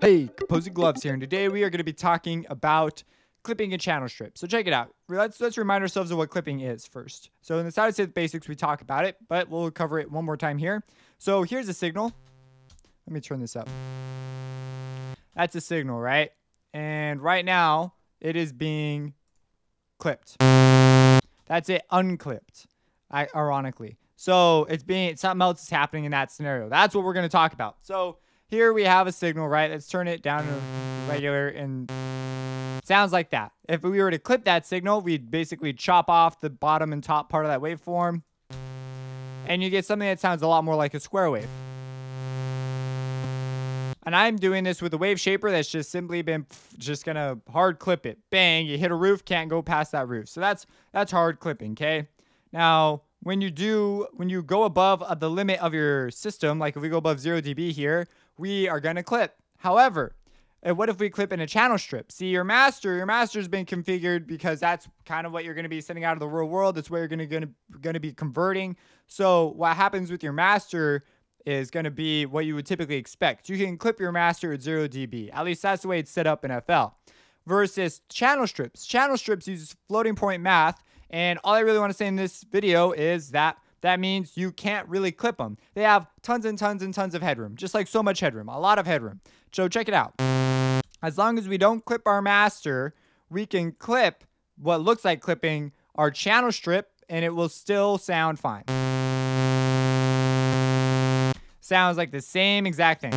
Hey, Composing Gloves here, and today we are going to be talking about clipping a channel strip. So check it out. Let's let's remind ourselves of what clipping is first. So in the side of the basics, we talk about it, but we'll cover it one more time here. So here's a signal. Let me turn this up. That's a signal, right? And right now, it is being clipped. That's it, unclipped, ironically. So it's being something else is happening in that scenario. That's what we're going to talk about. So here we have a signal, right? Let's turn it down to regular and sounds like that. If we were to clip that signal, we'd basically chop off the bottom and top part of that waveform. And you get something that sounds a lot more like a square wave. And I'm doing this with a wave shaper that's just simply been just gonna hard clip it. Bang, you hit a roof, can't go past that roof. So that's that's hard clipping, okay? Now, when you do, when you go above uh, the limit of your system, like if we go above 0 dB here, we are going to clip. However, uh, what if we clip in a channel strip? See, your master, your master's been configured because that's kind of what you're going to be sending out of the real world. That's where you're going to going to be converting. So what happens with your master is going to be what you would typically expect. You can clip your master at 0 dB. At least that's the way it's set up in FL. Versus channel strips. Channel strips uses floating point math and all I really want to say in this video is that that means you can't really clip them. They have tons and tons and tons of headroom, just like so much headroom, a lot of headroom. So check it out. As long as we don't clip our master, we can clip what looks like clipping our channel strip and it will still sound fine. Sounds like the same exact thing.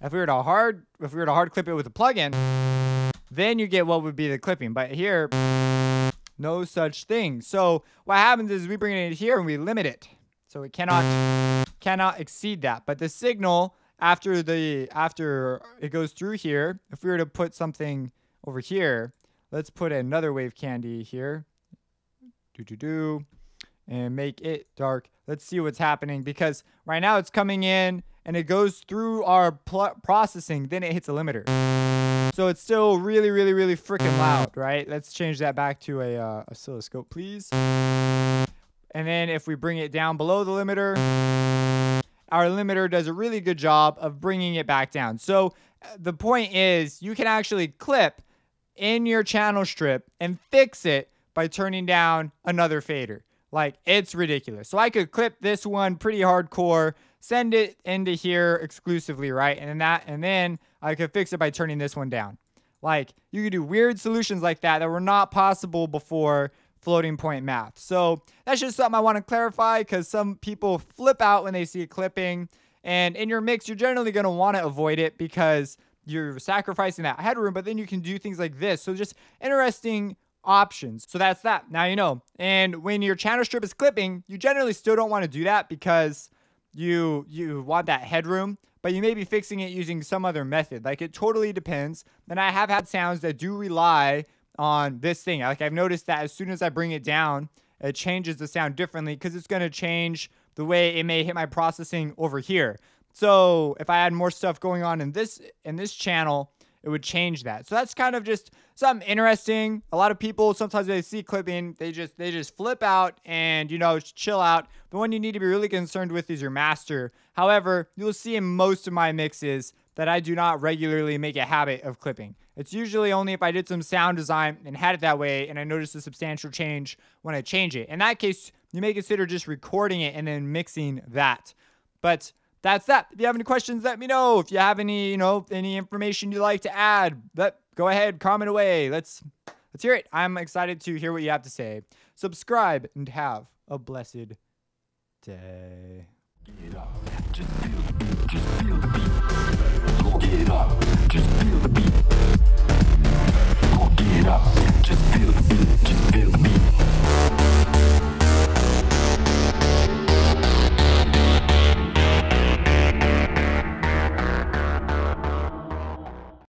If we were to hard if we were to hard clip it with a plugin, then you get what would be the clipping. But here no such thing. So what happens is we bring it in here and we limit it. So it cannot cannot exceed that. But the signal after the after it goes through here, if we were to put something over here, let's put another wave candy here. Do do do and make it dark. Let's see what's happening because right now it's coming in and it goes through our processing, then it hits a limiter. So it's still really, really, really freaking loud, right? Let's change that back to a uh, oscilloscope, please. And then if we bring it down below the limiter, our limiter does a really good job of bringing it back down. So uh, the point is you can actually clip in your channel strip and fix it by turning down another fader. Like it's ridiculous. So I could clip this one pretty hardcore, send it into here exclusively, right? And then that and then I could fix it by turning this one down. Like you could do weird solutions like that that were not possible before floating point math. So that's just something I want to clarify because some people flip out when they see a clipping. And in your mix, you're generally going to want to avoid it because you're sacrificing that headroom, but then you can do things like this. So just interesting options. So that's that. Now you know. And when your channel strip is clipping, you generally still don't want to do that because you you want that headroom but you may be fixing it using some other method. Like it totally depends. And I have had sounds that do rely on this thing. Like I've noticed that as soon as I bring it down, it changes the sound differently because it's going to change the way it may hit my processing over here. So if I had more stuff going on in this in this channel, it would change that. So that's kind of just something interesting. A lot of people sometimes they see clipping, they just they just flip out and you know chill out. The one you need to be really concerned with is your master. However, you'll see in most of my mixes that I do not regularly make a habit of clipping. It's usually only if I did some sound design and had it that way and I noticed a substantial change when I change it. In that case, you may consider just recording it and then mixing that. But that's that. If you have any questions, let me know. If you have any, you know, any information you'd like to add, let go ahead, comment away. Let's let's hear it. I'm excited to hear what you have to say. Subscribe and have a blessed day.